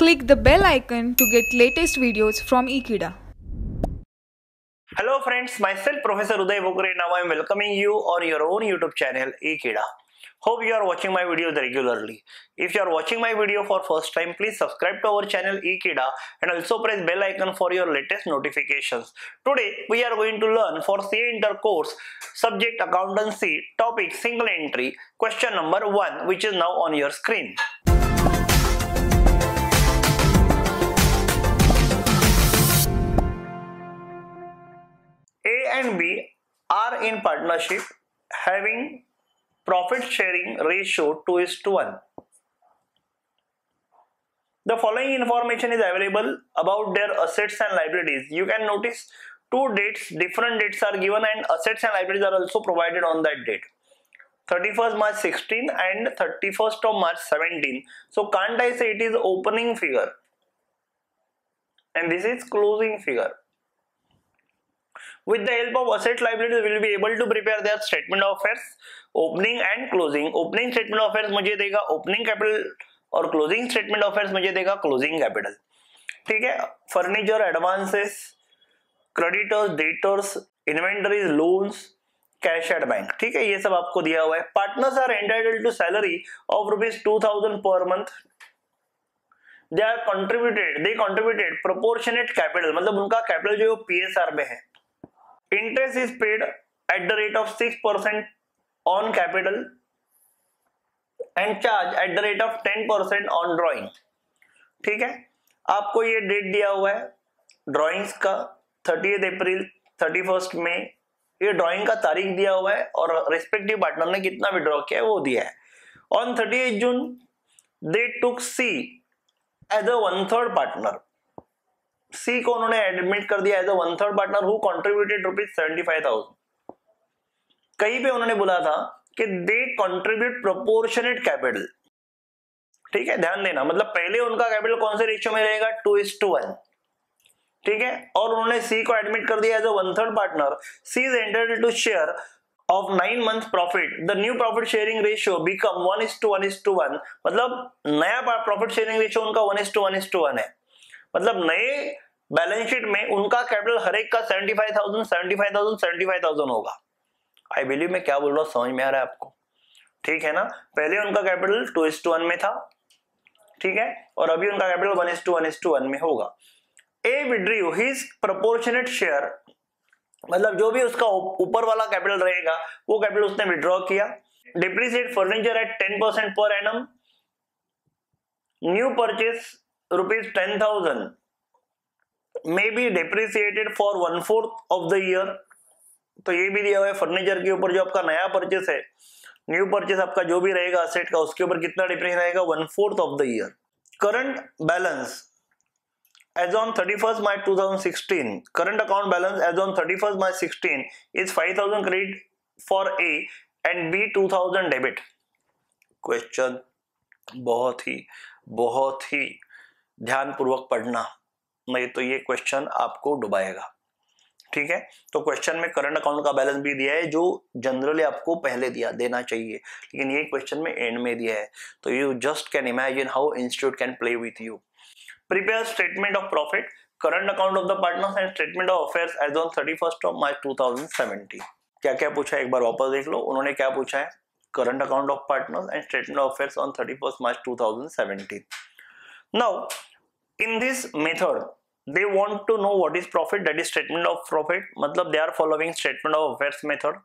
Click the bell icon to get latest videos from Ekeeda. Hello friends, myself Professor Uday Bokure. Now I am welcoming you on your own YouTube channel Ekeeda. Hope you are watching my videos regularly. If you are watching my video for first time, please subscribe to our channel Ekeeda and also press bell icon for your latest notifications. Today we are going to learn for CA Inter course subject accountancy topic single entry question number 1 which is now on your screen. And B are in partnership having profit sharing ratio 2 is to 1. The following information is available about their assets and liabilities. You can notice two dates, different dates are given and assets and liabilities are also provided on that date. 31st March 16 and 31st of March 17. So can't I say it is opening figure and this is closing figure. With the help of asset liabilities, we will be able to prepare their statement of affairs, opening and closing. Opening statement of affairs मुझे देगा opening capital और closing statement of affairs मुझे देगा closing capital. ठीक है furniture advances creditors debtors inventories loans cash at bank ठीक है ये सब आपको दिया हुआ है partners are entitled to salary of rupees two thousand per month they are contributed they contributed proportionate capital मतलब उनका कैपिटल जो पीएसआर में है interest is paid at the rate of 6% on capital and charge at the rate of 10% on drawing. ठीक है? आपको ये date दिया हुआ है ड्राइंग्स का थर्टी अप्रैल थर्टी फ़र्स्ट में ये ड्राइंग का तारीख दिया हुआ है और रेस्पेक्टिव पार्टनर ने कितना विड्रॉ किया है वो दिया है। On thirty June they took C as a one third partner C को उन्होंने एडमिट कर दिया as a one third partner who contributed rupees seventy five thousand कहीं पे उन्होंने बोला था कि दे कंट्रीब्यूट प्रोपोर्शनेट कैपिटल ठीक है? ध्यान देना मतलब पहले उनका कैपिटल कौन से रेशियो में रहेगा? टू इज़ टू वन ठीक है? और उन्होंने सी को एडमिट कर दिया as a one third partner C is entered to share of nine month profit the new profit sharing ratio become one is to one is to one मतलब नया profit sharing ratio उनका one is to one is to one है। मतलब नए balance sheet में उनका capital हर एक का seventy five thousand seventy five thousand seventy five thousand होगा। आई बिलीव मैं क्या बोल रहा हूँ, समझ में आ रहा है आपको? ठीक है ना? पहले उनका capital two is to one में था, ठीक है? और अभी उनका capital one is to one is to one में होगा। A withdrew his proportionate share मतलब जो भी उसका ऊपर वाला कैपिटल रहेगा, वो कैपिटल उसने विड्रॉ किया। Depreciate furniture at ten percent per annum new purchase ten thousand may be depreciated for one fourth of the year तो ये भी दिया हुआ है फर्नीचर के ऊपर जो आपका नया परचेस है न्यू परचेस आपका जो भी रहेगा असेट का, उसके ऊपर कितना डिप्रेशन रहेगा one fourth of the year current balance as on 31st March 2016 current account balance as on 31st March 16 is 5000 credit for A and B 2000 debit. Question बहुत ही बहुत ही ध्यान पूर्वक पढ़ना नहीं तो ये क्वेश्चन आपको डुबाएगा। ठीक है? तो क्वेश्चन में करंट अकाउंट का बैलेंस भी दिया है, जो जनरली आपको पहले दिया, देना चाहिए। लेकिन ये क्वेश्चन में एंड में दिया है। तो you just can imagine how institute can play with you prepare statement of profit current account of the partners and statement of affairs as on thirty first of March two thousand seventy क्या क्या पूछा है? एक बार वापस देख लो। उन्होंने क्या पूछा है? Current account of partners and statement of affairs on thirty first March two thousand seventeen now in this method they want to know what is profit that is statement of profit matlab they are following statement of affairs method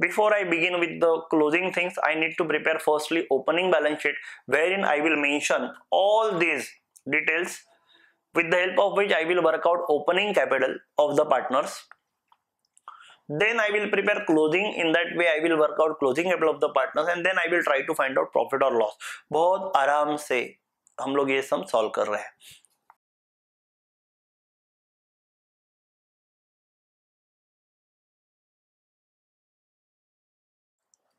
before i begin with the closing things i need to prepare firstly opening balance sheet wherein i will mention all these details with the help of which i will work out opening capital of the partners then i will prepare closing in that way i will work out closing capital of the partners and then i will try to find out profit or loss बहुत आराम से हम लोग ये sum solve कर रहे हैं।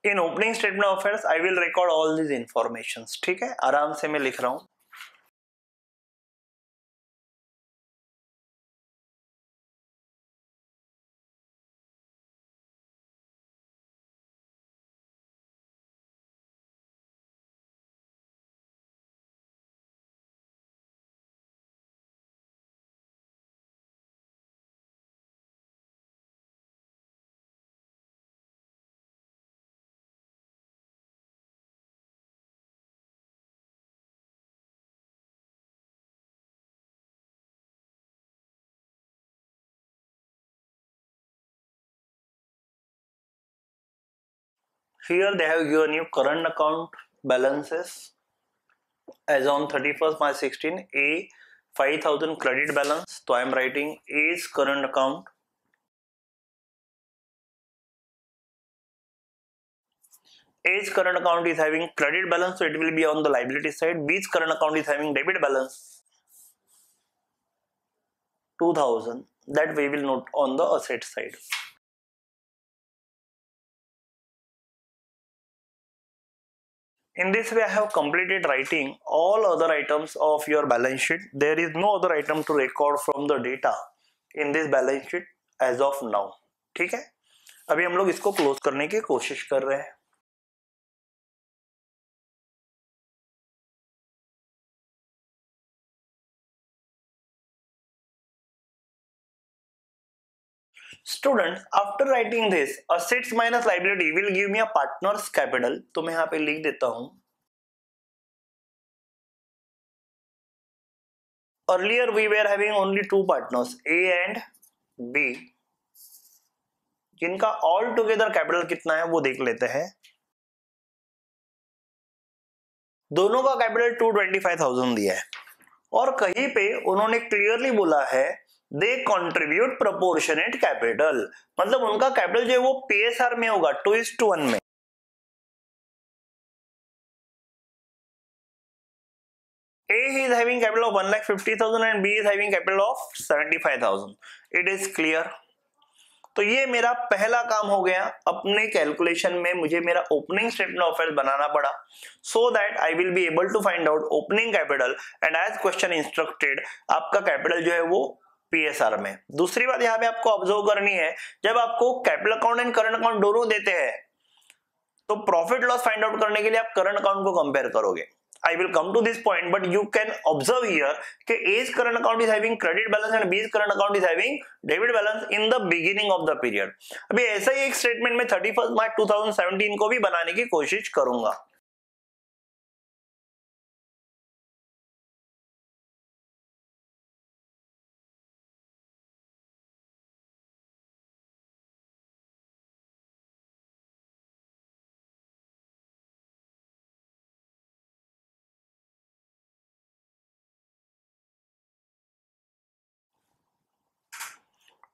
In opening statement of I will record all this information ठीक है? आराम से मैं लिख रहा हूँ। Here they have given you current account balances. As on 31st March 16 A 5000 credit balance. So I am writing A's current account. A's current account is having credit balance so it will be on the liability side. B's current account is having debit balance 2000 that we will note on the asset side in this way i have completed writing all other items of your balance sheet there is no other item to record from the data in this balance sheet as of now ठीक है अभी हम लोग इसको close करने की कोशिश कर रहे हैं student after writing this assets minus liability will give me a partners capital तो मैं यहाँ पे लिख देता हूँ। Earlier we were having only two partners, a and b. जिनका ऑल टुगेदर कैपिटल कितना है, वो देख लेते हैं। दोनों का capital two twenty five thousand दिया है। और कहीं पे उन्होंने क्लियरली बोला है दे कॉन्ट्रीब्यूट प्रोपोर्शनेट कैपिटल मतलब उनका कैपिटल जो है वो पीएसआर में होगा टू इज़ टू वन में A is having capital of 1,50,000 and B is having capital of 75,000. It is clear. तो ये मेरा पहला काम हो गया अपने कैलकुलेशन में मुझे मेरा ओपनिंग स्टेटमेंट ऑफ़ अफेयर्स बनाना पड़ा so that I will be able to find out opening capital and as question instructed आपका कैपिटल जो है वो पीएसआर में। दूसरी बात यहाँ पे आपको ऑब्ज़र्व करनी है, जब आपको capital account and current account दोनों देते हैं तो प्रॉफिट लॉस फाइंड आउट करने के लिए आप करंट अकाउंट को कंपेयर करोगे। I will come to this point but you can observe here कि as current account is having credit balance and B's current account is having debit balance in the beginning of the period अभी ऐसा ही एक statement में thirty March two को भी बनाने की कोशिश करूँगा।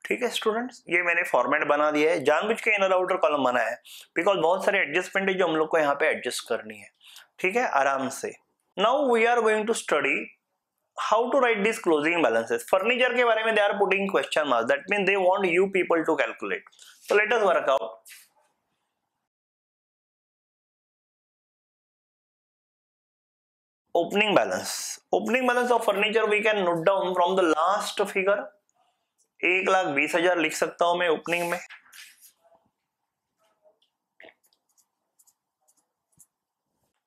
ठीक है स्टूडेंट्स ये मैंने फॉर्मेट बना दिया है। जानबूझ के इनर आउटर कॉलम बना है। बिकॉज़ बहुत सारे एडजस्टमेंट है जो हम लोग को यहाँ पे एडजस्ट करनी है। ठीक है, आराम से। Now we are going to study how to write this closing balances furniture के बारे में they are putting question mark that mean they want you people to calculate so let us work out opening balance. Opening balance of furniture we can note down from the last figure. एक लाख बीस हज़ार लिख सकता हूँ मैं opening में।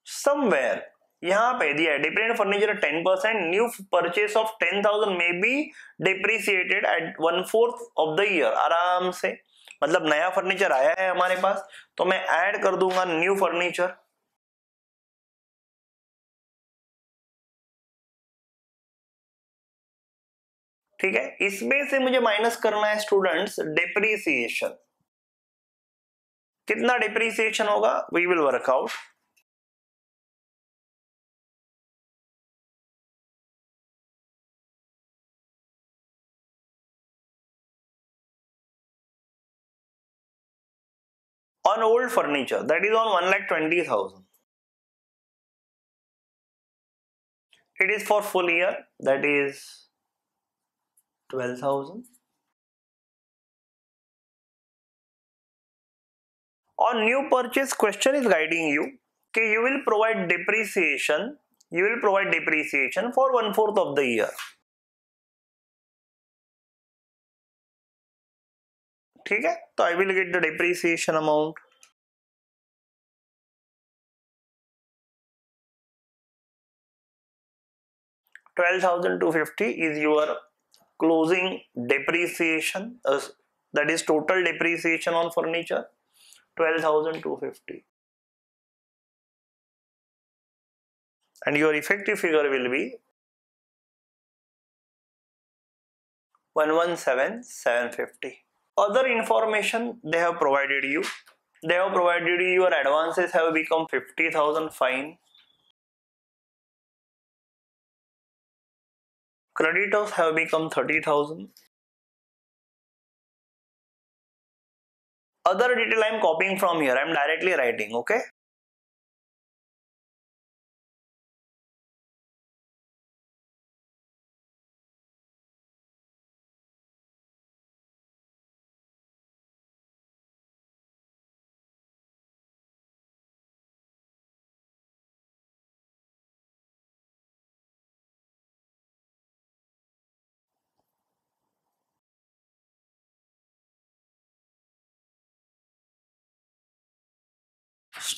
Somewhere यहाँ पे दिया है dependent furniture ten percent new purchase of ten thousand may be depreciated at one fourth of the year आराम से। मतलब नया फर्नीचर आया है हमारे पास तो मैं ऐड कर दूँगा न्यू फर्नीचर ठीक है? इसमें से मुझे माइनस करना है स्टूडेंट्स डिप्रीसिएशन कितना डिप्रीसिएशन होगा? We will work out on old furniture, that is on 1 lakh 20000 it is for full year, that is 12,000. On new purchase question is guiding you okay, you will provide depreciation you will provide depreciation for one fourth of the year ठीक है तो I will get the depreciation amount twelve thousand two fifty is your closing depreciation uh, that is total depreciation on furniture 12250 and your effective figure will be 117750 other information they have provided you they have provided you your advances have become 50000 fine creditors have become 30000 other detail i'm copying from here. I'm directly writing okay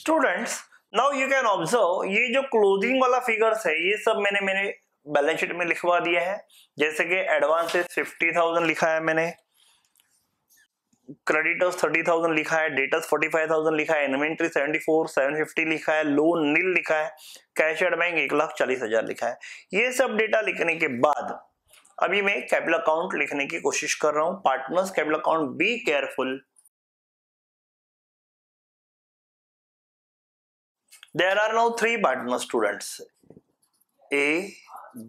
students now you can observe ये जो closing वाला figures है, ये सब मैंने मेरे balance sheet में लिखवा दिया है। जैसे कि एडवांसेस फिफ्टी थाउज़ेंड लिखा है मैंने। क्रेडिटर्स थर्टी थाउज़ेंड लिखा है डेटर्स फोर्टी फाइव थाउज़ेंड लिखा है inventory seventy four seven fifty लिखा है लोन नील लिखा है कैश एड बैंक एक लाख चालीस हज़ार लिखा है। ये सब डेटा लिखने के बाद, अभी मैं कैपिटल अकाउंट लिखने की कोशिश कर रहा हूँ। Partners capital account be careful there are now three partner student A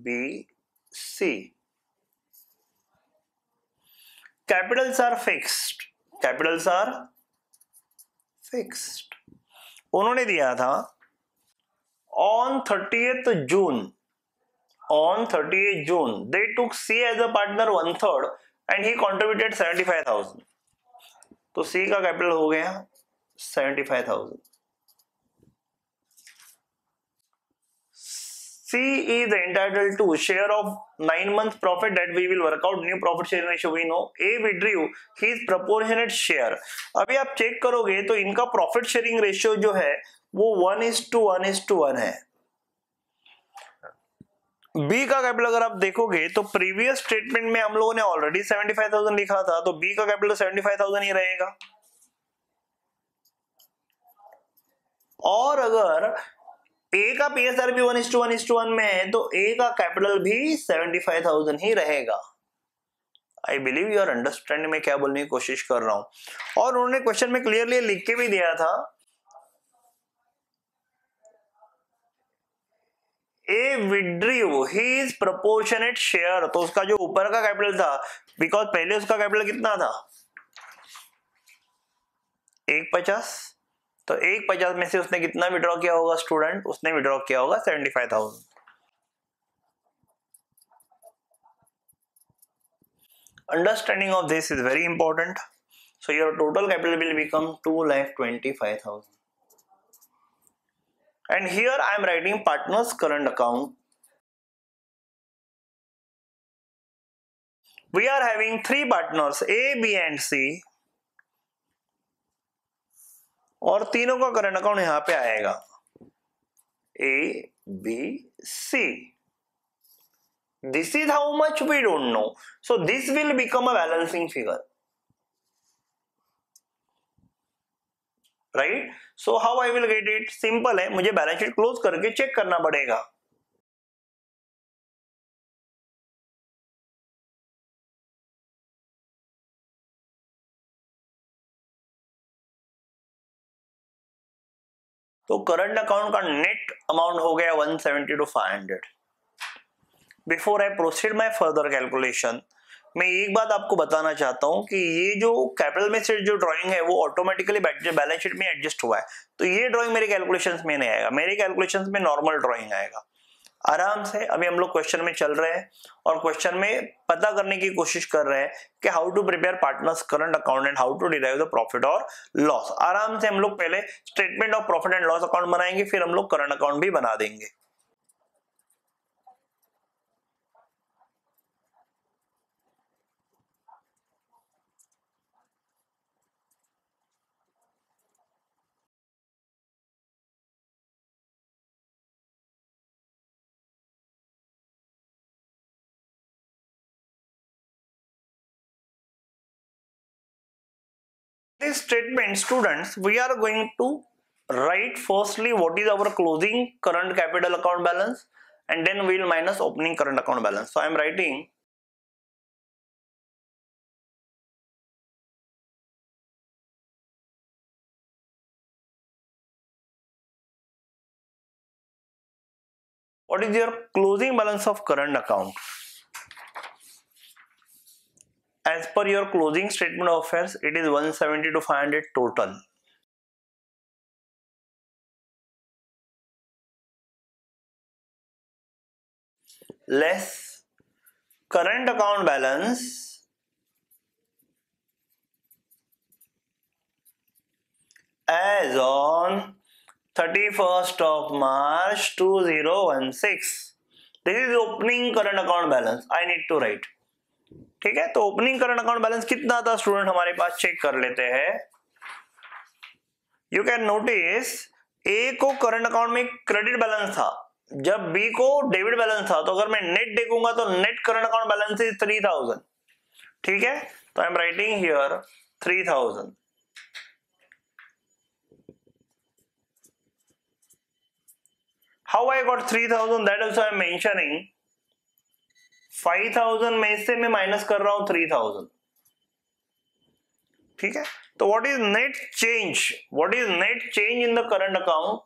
B C capitals are fixed. Capitals are fixed. उन्होंने दिया था on thirtieth June on thirtieth June they took C as a partner one third and he contributed seventy five thousand तो C का capital हो गया seventy five thousand C is entitled to share of nine month profit that we will work out new profit sharing ratio we know A withdrew his proportionate share अभी आप check करोगे तो इनका profit sharing ratio जो है वो one is to one is to one है B का कैपिटल अगर आप देखोगे तो प्रीवियस स्टेटमेंट में हम लोगों ने ऑलरेडी 75,000 लिखा था तो बी का कैपिटल 75,000 ही रहेगा और अगर ए का पी एस आर भी one is to one is to one में है तो ए का कैपिटल भी सेवेंटी फाइव थाउज़ेंड ही रहेगा। I believe you are understanding में क्या बोलने की कोशिश कर रहा हूँ। और उन्होंने क्वेश्चन में क्लियरली लिख के भी दिया था। A withdrew he is proportionate share तो उसका जो ऊपर का कैपिटल था बिकॉज़ पहले उसका कैपिटल कितना था? एक पचास? तो एक पचास में से उसने कितना विड्रॉ किया होगा स्टूडेंट उसने विड्रॉ किया होगा seventy five thousand understanding of this is very important so your total capital will become two lakh twenty five thousand and here I am writing partners current account we are having three partners A B and C और तीनों का current account यहाँ पे आएगा। A B C this is how much we don't know so this will become a balancing figure right so how I will get it simple है। मुझे balance sheet close करके check करना पड़ेगा। तो current account का net amount हो गया 170 two 500 before I proceed my further calculation मैं एक बात आपको बताना चाहता हूँ कि ये जो कैपिटल में से जो ड्राइंग है, वो ऑटोमेटिकली बैलेंस शीट में एडजस्ट हुआ है। तो ये ड्राइंग मेरे कैलकुलेशंस में नहीं आएगा। मेरे कैलकुलेशंस में नॉर्मल ड्राइंग आएगा। आराम से अभी हम लोग क्वेश्चन में चल रहे हैं और क्वेश्चन में पता करने की कोशिश कर रहे हैं कि how to prepare partners current account and how to derive the profit और लॉस आराम से हम लोग पहले statement of profit and loss account बनाएँगे, फिर हम लोग करंट अकाउंट भी बना देंगे। this statement students we are going to write firstly what is our closing current capital account balance and then we will minus opening current account balance. So i am writing what is your closing balance of current account? As per your closing statement of affairs it is 170 to 500 total. Less current account balance as on 31st of March 2016 this is opening current account balance. I need to write ठीक है? तो opening current account balance कितना था student हमारे पास? Check कर लेते हैं। यू कैन नोटिस ए को करंट अकाउंट में क्रेडिट बैलेंस था। जब बी को डेबिट बैलेंस था तो अगर मैं नेट देखूँगा तो net current account balance is three thousand ठीक है? तो I am writing here three thousand how I got three thousand that also I am mentioning five thousand में से मैं माइनस कर रहा हूँ थ्री थाउज़ेंड। ठीक है? तो what is net change what is net change in the current account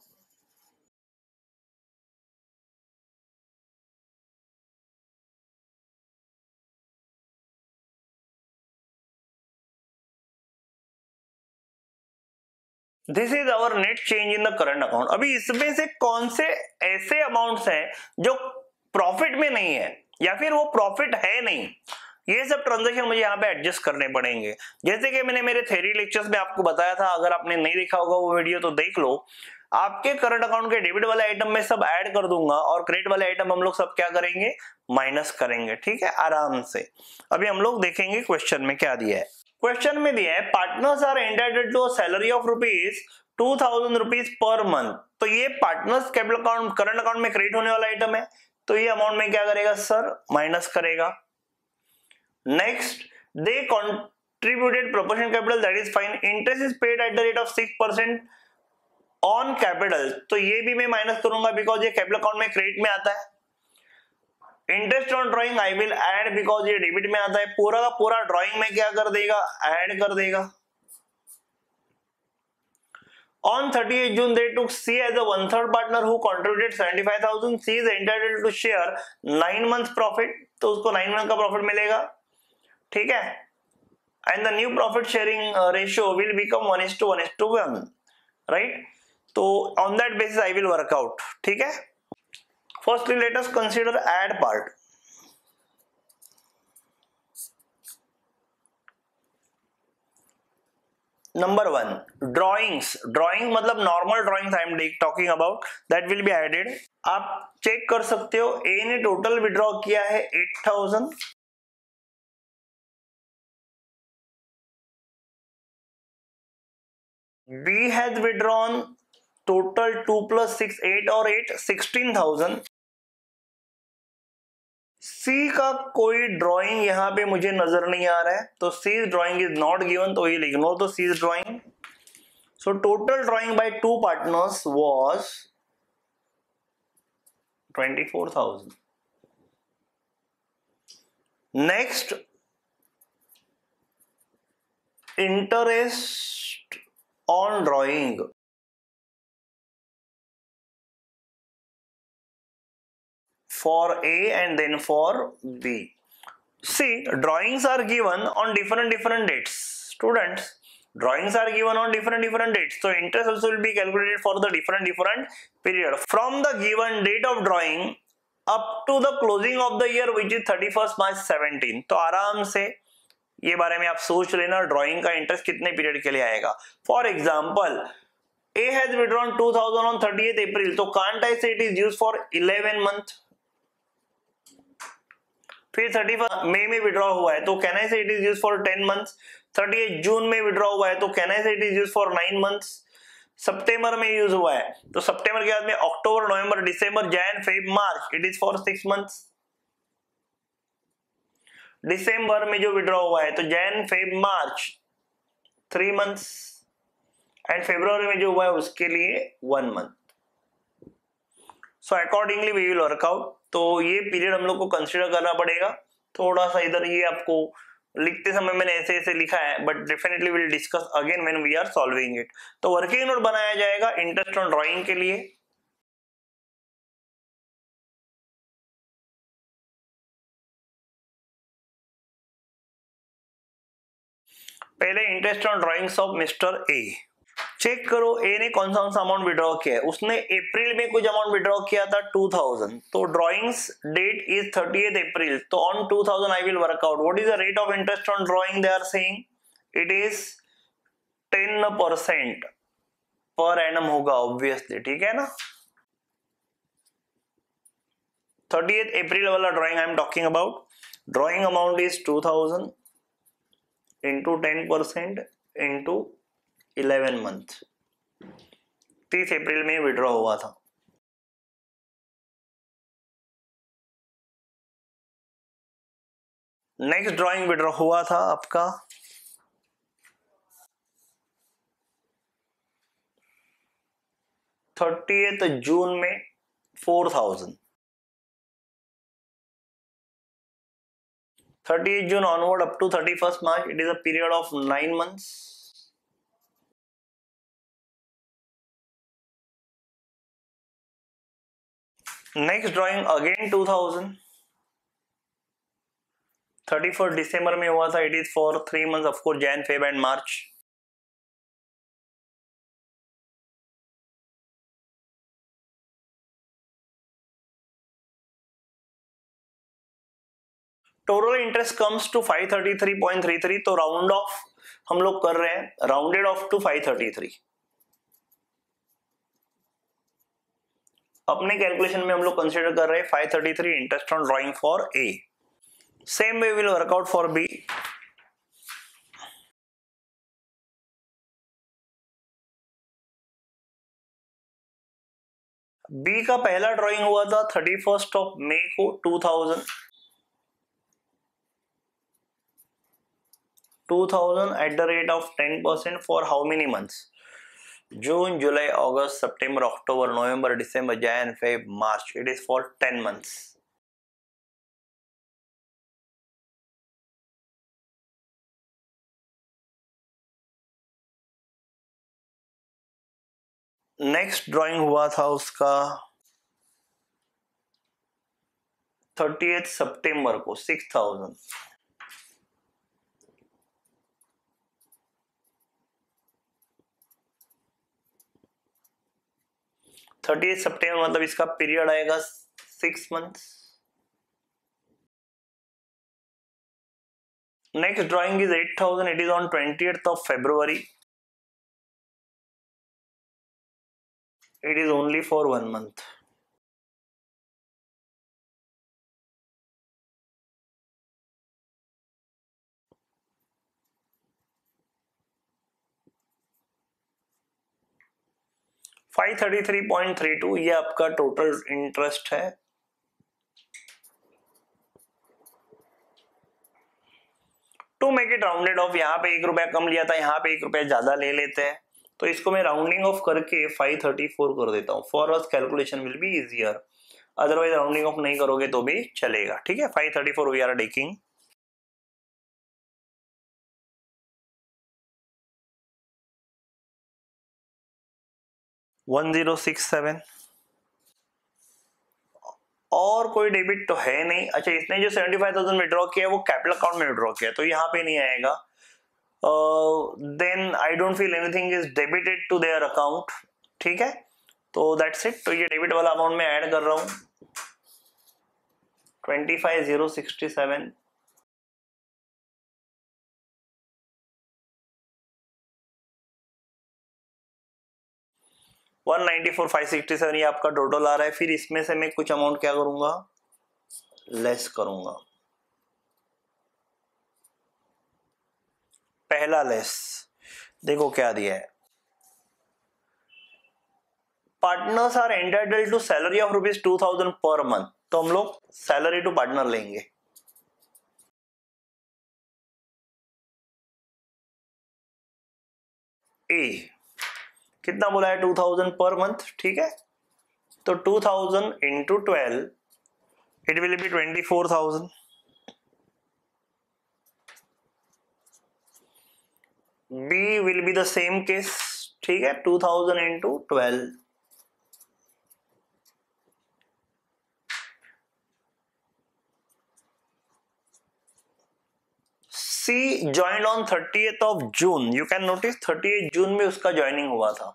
this is our net change in the current account अभी इसमें से कौन से ऐसे अमाउंट्स हैं जो प्रॉफिट में नहीं है? या फिर वो प्रॉफिट है नहीं। ये सब ट्रांजेक्शन मुझे यहाँ पे एडजस्ट करने पड़ेंगे। जैसे कि मैंने मेरे थेरी लेक्चर्स में आपको बताया था, अगर आपने नहीं देखा होगा वो वीडियो तो देख लो। आपके करंट अकाउंट के डेबिट वाले आइटम में सब ऐड कर दूँगा और क्रेडिट वाले आइटम हम लोग सब क्या करेंगे? माइनस करेंगे, ठीक है? आराम से। अभी हम लोग देखेंगे क्वेश्चन में क्या दिया है। क्वेश्चन में दिया है partners are entitled to salary of rupees two thousand rupees per month तो ये partners capital account current account में क्रेडिट होने वाला आइटम है। तो ये अमाउंट में क्या करेगा सर माइनस करेगा। Next they contributed proportion capital that is fine interest is paid at the rate of six percent on capital तो ये भी मैं माइनस करूँगा बिकॉज़ ये कैपिटल अकाउंट में क्रेडिट में आता है। Interest on drawing I will add because ये डेबिट में आता है। पूरा का पूरा ड्रॉइंग में क्या कर देगा? एड कर देगा। On 30th June, they took C as a one-third partner who contributed 75,000. C is entitled to share nine months profit, तो उसको nine month का profit मिलेगा ठीक है and the new profit sharing uh, ratio will become one is to one is to one right तो on that basis I will work out ठीक है firstly let us consider add part number one drawings drawing मतलब normal drawings I am talking about that will be added आप check कर सकते हो A ने total withdraw किया है eight thousand B has withdrawn total two plus six eight और eight sixteen thousand C का कोई ड्राइंग यहाँ पे मुझे नज़र नहीं आ रहा है। तो C drawing is not given तो ये इग्नोर तो C drawing so total drawing by two partners was 24000 next interest on drawing for A and then for B. See, drawings are given on different different dates. Students, drawings are given on different different dates. So interest also will be calculated for the different different period. From the given date of drawing up to the closing of the year which is 31st March 17. तो आराम से ये बारे में आप सोच लेना drawing का इंटरेस्ट कितने पीरियड के लिए आएगा for example A has withdrawn 2000 on 30th April. So can't I say it is used for 11 month? फिर थर्टी मई में विड्रॉ हुआ है। तो can I say it is use for ten months thirty June में विड्रॉ हुआ है। तो can I say it is use for nine months सितंबर में यूज़ हुआ है। तो सितंबर के बाद में अक्टूबर नवंबर दिसंबर Jan Feb March it is for six months दिसंबर में जो विड्रॉ हुआ है तो Jan Feb March three months and February में जो हुआ है, उसके लिए one month so accordingly we will work out तो ये पीरियड हम लोग को कंसिडर करना पड़ेगा। थोड़ा सा इधर ये आपको लिखते समय मैंने ऐसे ऐसे लिखा है but definitely will discuss again when we are solving it तो वर्किंग नोट बनाया जाएगा इंटरेस्ट ऑन ड्राइंग के लिए। पहले interest on drawings of mister A check करो ए ने कौन सा कौन सा अमाउंट विड्रॉ किया है? उसने अप्रैल में कुछ अमाउंट विड्रॉ किया था 2000 तो drawings that is 30th April तो on 2000 I will work out what is the rate of interest on drawing they are saying it is 10 percent per annum होगा ऑब्वियसली ठीक है ना? थर्टी अप्रैल वाला drawing I am talking about drawing amount is two thousand into ten percent into eleven month. तीस अप्रैल में withdraw हुआ था। नेक्स्ट ड्राइंग विड्रॉ हुआ था आपका। थर्टी जून में four thousand thirty June onward up to thirty first March it is a period of nine months next drawing again 2000 thirty first December में हुआ था it is for three month of course Jan Feb and March total interest comes to 533.33 तो round of हम लोग कर रहे हैं rounded of to 533 अपने कैलकुलेशन में हम लोग कंसिडर कर रहे हैं 533 interest on drawing for A same way will work out for B B का पहला ड्राइंग हुआ था थर्टी फ़र्स्ट ऑफ़ मे को 2000 2000 at the rate of 10% for how many months? June, July, August, September, October, November, December, Jan, Feb, March. It is for 10 months. Next drawing हुआ था उसका thirty सितंबर को six thousand thirty सितंबर मतलब इसका period आएगा six months next drawing is eight thousand it is on twenty of February it is only for one month. Five thirty three point three two ये आपका total interest है। To make it rounded off यहाँ पे एक रुपया कम लिया था, यहाँ पे एक रुपया ज़्यादा ले लेते हैं। तो इसको मैं राउंडिंग ऑफ़ करके 534 कर देता हूँ। For us calculation will be easier otherwise rounding off नहीं करोगे तो भी चलेगा। ठीक है? 534 we are taking one zero six seven. और कोई डेबिट तो है नहीं। अच्छा इसने जो सेवेंटी फाइव थाउज़ेंड विड्रॉ किया वो कैपिटल अकाउंट में विड्रॉ किया तो यहाँ पे नहीं आएगा। Then I don't feel anything is debited to their account ठीक है? तो दैट्स इट तो ये डेबिट वाला अमाउंट में ऐड कर रहा हूँ। Twenty five zero sixty seven one ninety four five sixty seven ये आपका टोटल आ रहा है। फिर इसमें से मैं कुछ अमाउंट क्या करूँगा? लेस करूँगा। पहला लेस देखो क्या दिया है। Partners are entitle to salary of rupees two thousand per month तो हम लोग सैलरी टू पार्टनर लेंगे। ए कितना बोला है? टू थाउज़ेंड पर मंथ ठीक है? तो two thousand into twelve it will be twenty four thousand B will be the same case ठीक है? Two thousand into twelve C join on thirty of June you can notice thirty June में उसका joining हुआ था।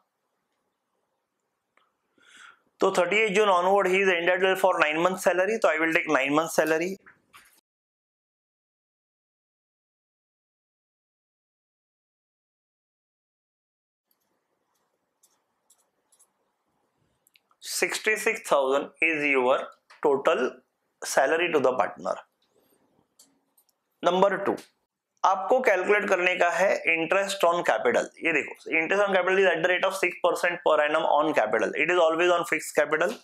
तो thirty June onward he is ended for nine month salary तो I will take nine month salary sixty six thousand is your total salary to the partner number two आपको calculate करने का है इंटरेस्ट ऑन कैपिटल ये देखो interest on capital is at the rate of six percent per annum on capital it is always on fix capital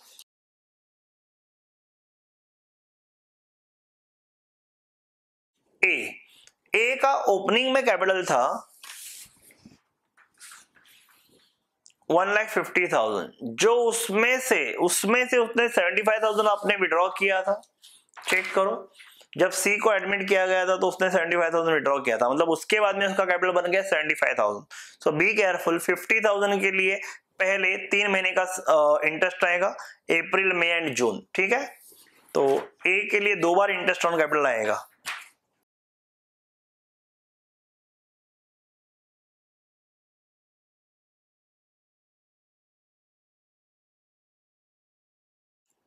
A A का opening में capital था one lakh fifty thousand जो उसमें से उसमें से उसने सेवेंटी फाइव थाउज़ेंड आपने विड्रॉ किया था चेक करो. जब सी को एडमिट किया गया था तो उसने सेवेंटी फाइव थाउज़ेंड विड्रॉ किया था। मतलब उसके बाद में उसका कैपिटल बन गया seventy five thousand so be careful fifty thousand के लिए पहले तीन महीने का इंटरेस्ट आएगा अप्रैल मई एंड जून ठीक है? तो ए के लिए दो बार इंटरेस्ट ऑन कैपिटल आएगा।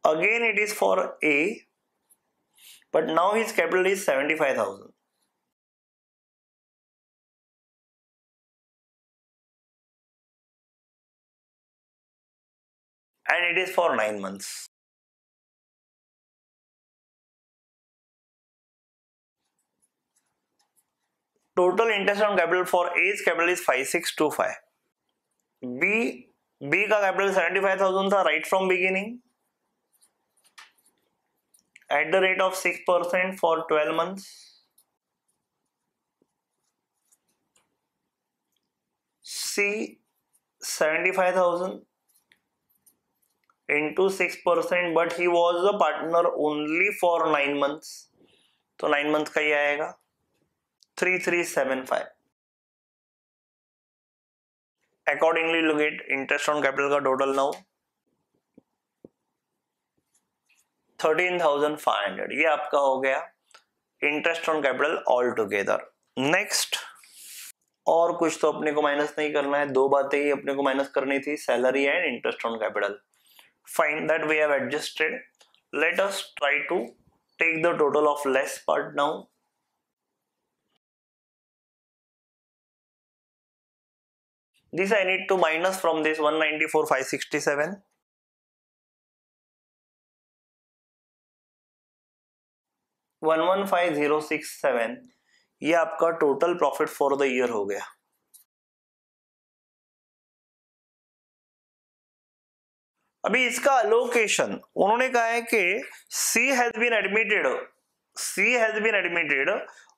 Again it is for A but now his capital is 75,000 and it is for 9 months. Total interest on capital for A's capital is 5625 B B का capital 75,000 था right from beginning at the rate of 6% for 12 months. C 75,000 into 6% but he was a partner only for 9 months. तो 9 months का ही आएगा 3375 accordingly look at interest on capital का total now thirteen thousand five hundred ये आपका हो गया interest on capital all together next और कुछ तो अपने को माइनस नहीं करना है। दो बातें ही अपने को माइनस करनी थी salary and interest on capital fine that we have adjusted let us try to take the total of less part now this I need to minus from this 194,567 one one five zero six seven, ये आपका total profit for the year हो गया। अभी इसका allocation उन्होंने कहा है कि C has been admitted C has been admitted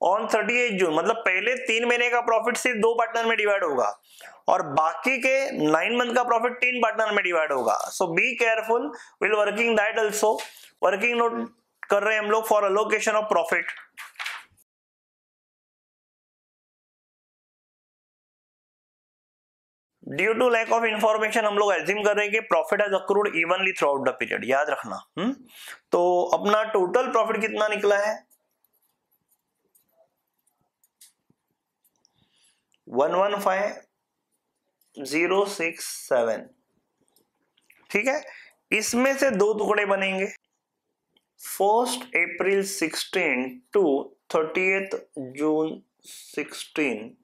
on thirty eight June मतलब पहले तीन महीने का प्रॉफिट सिर्फ़ दो पार्टनर में डिवाइड होगा, और बाकी के नाइन मंथ का प्रॉफिट तीन पार्टनर में डिवाइड होगा। So be careful will working that also working note कर रहे हैं हम लोग for allocation of profit due to lack of information हम लोग एज्यूम कर रहे हैं कि profit has accrued evenly throughout the period याद रखना हुँ? तो अपना टोटल प्रॉफिट कितना निकला है? One one five zero six seven ठीक है? इसमें से दो टुकड़े बनेंगे। first April 16 to 30th June 16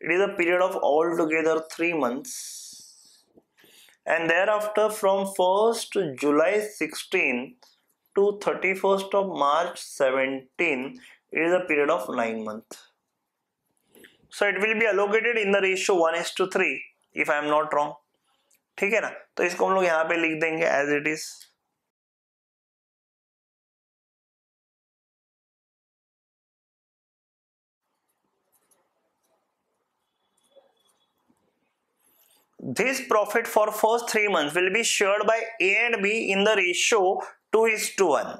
it is a period of altogether three months and thereafter from 1st July 16 to 31st of March 17 it is a period of nine months so it will be allocated in the ratio 1 is to 3 if I am not wrong ठीक है ना तो इसको हम लोग यहाँ पे लिख देंगे as it is This profit for first three months will be shared by A and B in the ratio 2 is to 1.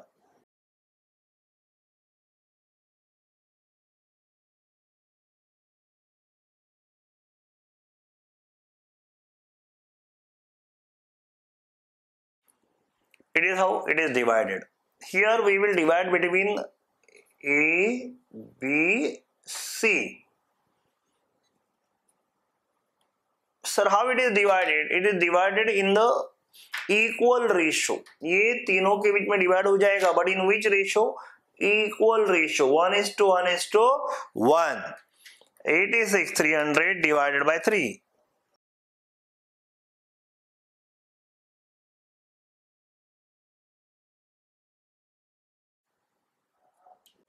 It is how it is divided. Here we will divide between A, B C sir how it is divided it is divided in the equal ratio ये तीनों के बीच में divide हो जाएगा but in which ratio equal ratio one is to one is to one eighty six three hundred divided by three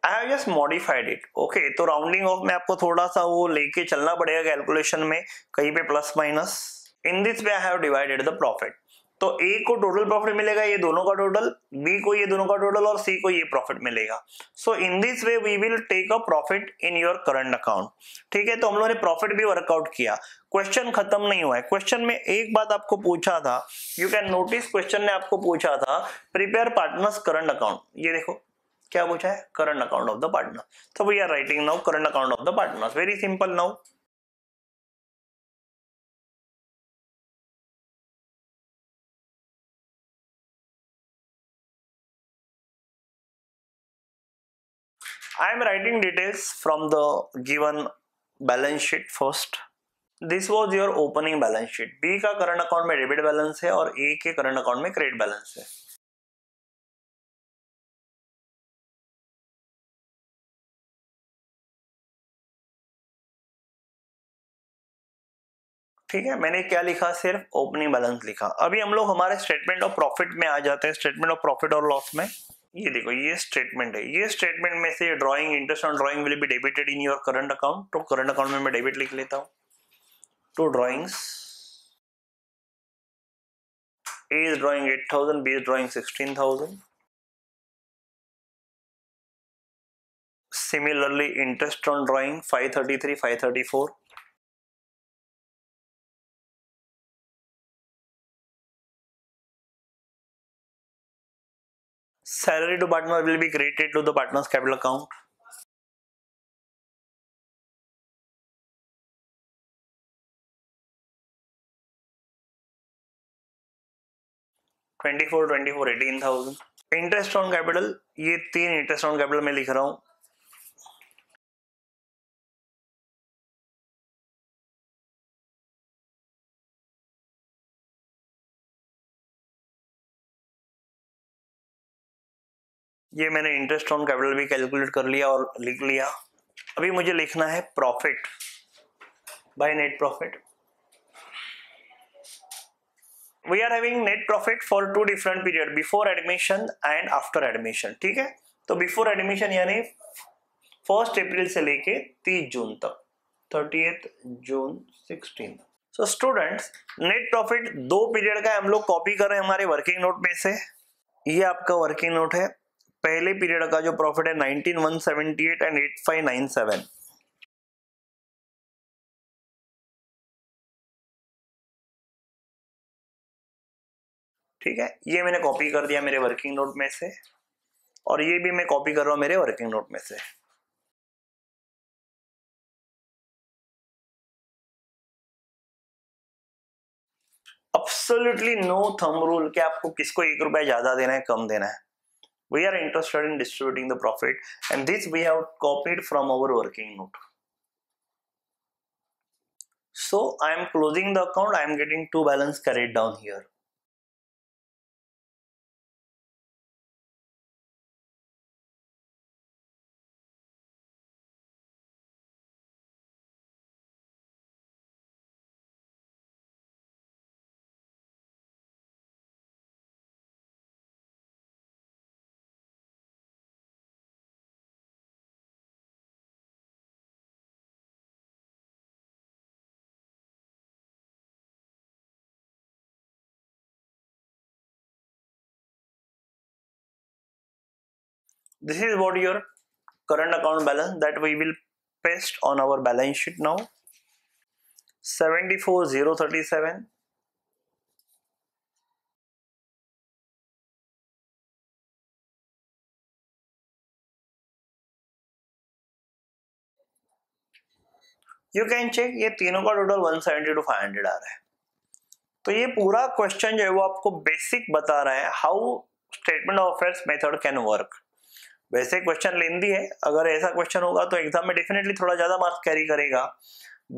I have just modified it okay तो rounding off में आपको थोड़ा सा वो लेके चलना पड़ेगा कैलकुलेशन में, कहीं पे plus minus in this way I have divided the profit तो ए को टोटल प्रॉफिट मिलेगा, ये दोनों का टोटल बी को ये दोनों का टोटल और सी को ये प्रॉफिट मिलेगा. So in this way we will take a profit in your current account ठीक है तो हम लोगों ने प्रॉफिट भी वर्कआउट किया. क्वेश्चन खत्म नहीं हुआ है. क्वेश्चन में एक बात आपको पूछा था. यू कैन नोटिस क्वेश्चन ने आपको पूछा था प्रिपेयर पार्टनर्स करंट अकाउंट ये देखो. क्या पूछा है? Current account of the partner तो we are writing now current account of the partners very simple now I am writing details from the given balance sheet first. This was your opening balance sheet B का current account में debit balance है और A के current account में credit balance है। ठीक है, मैंने क्या लिखा? सिर्फ़ ओपनिंग बैलेंस लिखा। अभी हम लोग हमारे स्टेटमेंट ऑफ़ प्रॉफिट में आ जाते हैं। स्टेटमेंट ऑफ़ प्रॉफिट और लॉस में। ये देखो, ये स्टेटमेंट है। ये स्टेटमेंट में से drawing interest on drawing will be debited in your current account तो करंट अकाउंट में मैं डेबिट लिख लेता हूँ। To drawings A is drawing eight thousand B is drawing sixteen thousand similarly, interest on drawing 533 534 salary to partner will be credited to the partner's capital account. Twenty four twenty four eighteen thousand interest on capital ये तीन interest on capital में लिख रहा हूँ ये मैंने interest on capital भी calculate कर लिया और लिख लिया। अभी मुझे लिखना है profit by net profit we are having net profit for two different period before admission and after admission ठीक है? तो बिफोर एडमिशन यानी फ़र्स्ट अप्रैल से लेके तीस जून तक thirty June sixteen so students net profit दो पीरियड का हम लोग कॉपी कर रहे हैं हमारे वर्किंग नोट में से। ये आपका वर्किंग नोट है। पहले पीरियड का जो प्रॉफिट है 19178 एंड 8597 ठीक है? ये मैंने कॉपी कर दिया मेरे वर्किंग नोट में से और ये भी मैं कॉपी कर रहा हूँ मेरे वर्किंग नोट में से। अब्सोल्युटली नो थम रूल कि आपको किसको एक रुपया ज़्यादा देना है, कम देना है। We are interested in distributing the profit and this we have copied from our working note. So i am closing the account. I am getting two balance carried down here this is what your current account balance that we will paste on our balance sheet now 74037 you can check ये तीनों का total 170 two 500 आ रहा है तो ये पूरा question जो है वो आपको बेसिक बता रहा है how statement of affairs method can work वैसे क्वेश्चन लेंदी है। अगर ऐसा क्वेश्चन होगा तो एग्ज़ाम में डेफिनेटली थोड़ा ज़्यादा मार्क्स कैरी करेगा।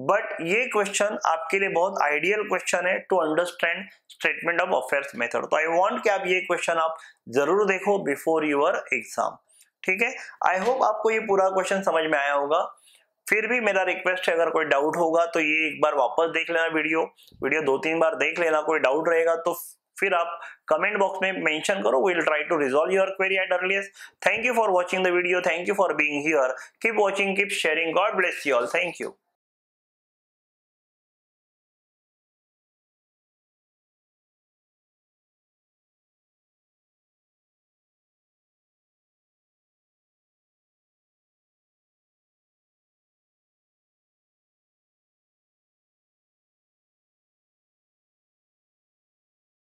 बट ये क्वेश्चन आपके लिए बहुत आइडियल क्वेश्चन है to understand statement of affairs method तो आई वांट कि आप ये क्वेश्चन आप ज़रूर देखो बिफोर यूर एग्ज़ाम ठीक है? आई होप आपको ये पूरा क्वेश्चन समझ में आया होगा। फिर भी मेरा रिक्वेस्ट है, अगर कोई डाउट होगा तो ये एक बार वापस देख लेना वीडियो वीडियो दो तीन बार देख लेना, कोई डाउट रहेगा तो फिर आप कमेंट बॉक्स में मेंशन करो will try to resolve your query at earliest thank you for watching the video thank you for being here keep watching keep sharing God bless you all thank you